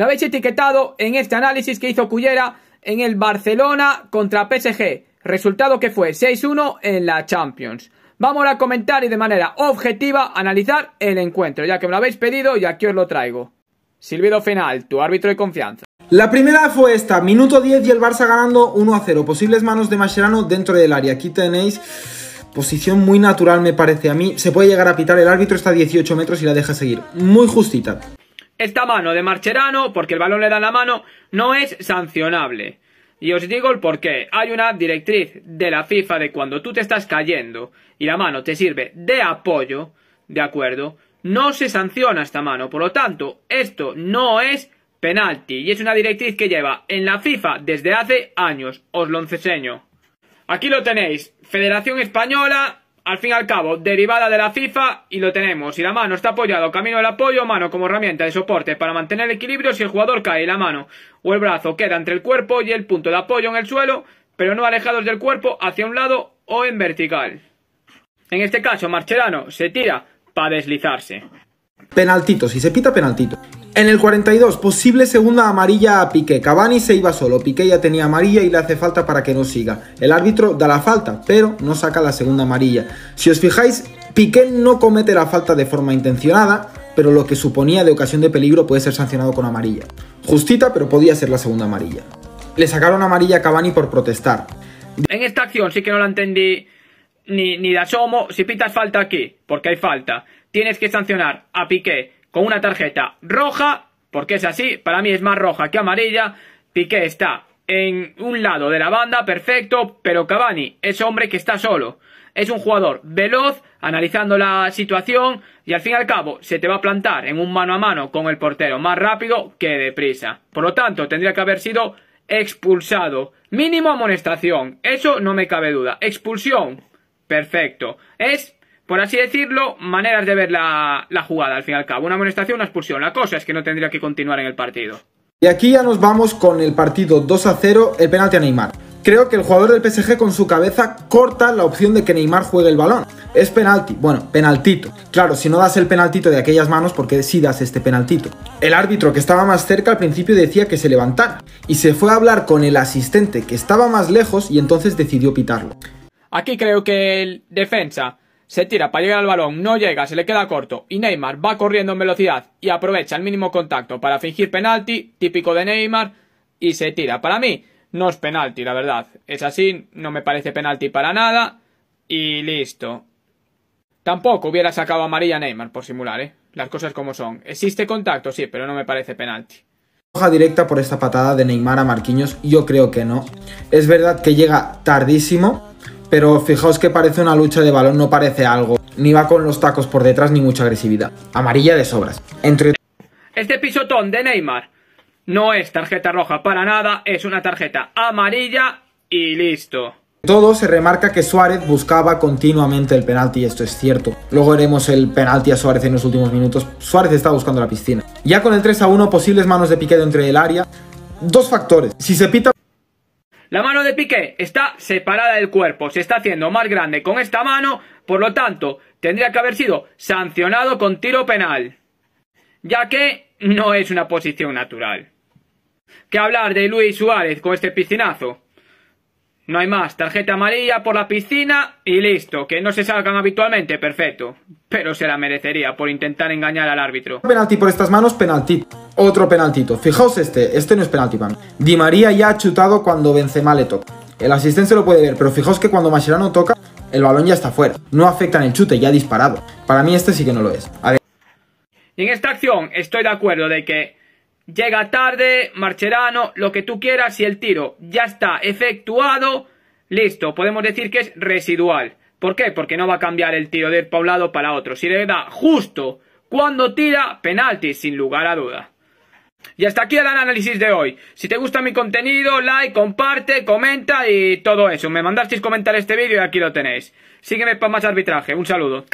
Me habéis etiquetado en este análisis que hizo Cullera en el Barcelona contra PSG. Resultado que fue 6-1 en la Champions. Vamos a comentar y de manera objetiva analizar el encuentro, ya que me lo habéis pedido y aquí os lo traigo. Silvido Final, tu árbitro de confianza. La primera fue esta, minuto 10 y el Barça ganando 1 a 0. Posibles manos de Mascherano dentro del área. Aquí tenéis posición muy natural me parece a mí. Se puede llegar a pitar, el árbitro está a 18 metros y la deja seguir. Muy justita. Esta mano de Marcherano, porque el balón le da la mano, no es sancionable. Y os digo el porqué. Hay una directriz de la FIFA de cuando tú te estás cayendo y la mano te sirve de apoyo, ¿de acuerdo? No se sanciona esta mano. Por lo tanto, esto no es penalti. Y es una directriz que lleva en la FIFA desde hace años. Os lo enseño. Aquí lo tenéis. Federación Española, al fin y al cabo, derivada de la FIFA y lo tenemos. Si la mano está apoyado, camino del apoyo, mano como herramienta de soporte para mantener el equilibrio si el jugador cae y la mano o el brazo queda entre el cuerpo y el punto de apoyo en el suelo, pero no alejados del cuerpo hacia un lado o en vertical. En este caso, Marcherano se tira para deslizarse. Penaltito, si se pita, penaltito. En el 42, posible segunda amarilla a Piqué. Cavani se iba solo, Piqué ya tenía amarilla y le hace falta para que no siga. El árbitro da la falta, pero no saca la segunda amarilla. Si os fijáis, Piqué no comete la falta de forma intencionada, pero lo que suponía de ocasión de peligro puede ser sancionado con amarilla. Justita, pero podía ser la segunda amarilla. Le sacaron amarilla a Cavani por protestar. En esta acción sí que no la entendí ni, ni de asomo. Si pitas falta aquí, porque hay falta, tienes que sancionar a Piqué con una tarjeta roja, porque es así, para mí es más roja que amarilla. Piqué está en un lado de la banda, perfecto, pero Cavani es hombre que está solo. Es un jugador veloz, analizando la situación, y al fin y al cabo se te va a plantar en un mano a mano con el portero más rápido que deprisa. Por lo tanto, tendría que haber sido expulsado. Mínimo amonestación, eso no me cabe duda. Expulsión, perfecto. Es por así decirlo, maneras de ver la, jugada al fin y al cabo. Una amonestación, una expulsión. La cosa es que no tendría que continuar en el partido. Y aquí ya nos vamos con el partido 2 a 0, el penalti a Neymar. Creo que el jugador del PSG con su cabeza corta la opción de que Neymar juegue el balón. Es penalti, bueno, penaltito. Claro, si no das el penaltito de aquellas manos, porque sí das este penaltito? El árbitro que estaba más cerca al principio decía que se levantara. Y se fue a hablar con el asistente que estaba más lejos y entonces decidió pitarlo. Aquí creo que el defensa se tira para llegar al balón, no llega, se le queda corto y Neymar va corriendo en velocidad y aprovecha el mínimo contacto para fingir penalti, típico de Neymar, y se tira. Para mí no es penalti, la verdad. Es así, no me parece penalti para nada y listo. Tampoco hubiera sacado amarilla Neymar por simular, ¿eh? Las cosas como son. Existe contacto, sí, pero no me parece penalti. Roja directa por esta patada de Neymar a Marquinhos, yo creo que no. Es verdad que llega tardísimo, pero fijaos que parece una lucha de balón, no parece algo. Ni va con los tacos por detrás ni mucha agresividad. Amarilla de sobras. Entre... Este pisotón de Neymar no es tarjeta roja para nada, es una tarjeta amarilla y listo. Todo se remarca que Suárez buscaba continuamente el penalti y esto es cierto. Luego haremos el penalti a Suárez en los últimos minutos. Suárez está buscando la piscina. Ya con el 3 a 1, posibles manos de Piqué entre el área. Dos factores. Si se pita la mano de Piqué está separada del cuerpo, se está haciendo más grande con esta mano, por lo tanto, tendría que haber sido sancionado con tiro penal, ya que no es una posición natural. ¿Qué hablar de Luis Suárez con este piscinazo? No hay más, tarjeta amarilla por la piscina y listo, que no se salgan habitualmente, perfecto. Pero se la merecería por intentar engañar al árbitro. Penalti por estas manos, penalti. Otro penaltito. Fijaos este, este no es penalti para Di María ya ha chutado cuando Benzema le toca. El asistente lo puede ver, pero fijaos que cuando Mascherano toca, el balón ya está fuera. No afecta en el chute, ya ha disparado. Para mí este sí que no lo es. A ver. Y en esta acción estoy de acuerdo de que llega tarde, Marcherano, lo que tú quieras, y el tiro ya está efectuado, listo, podemos decir que es residual. ¿Por qué? Porque no va a cambiar el tiro de ir para un lado para otro. Si le da justo cuando tira, penalti, sin lugar a duda. Y hasta aquí el análisis de hoy. Si te gusta mi contenido, like, comparte, comenta y todo eso. Me mandasteis comentar este vídeo y aquí lo tenéis. Sígueme para más arbitraje. Un saludo.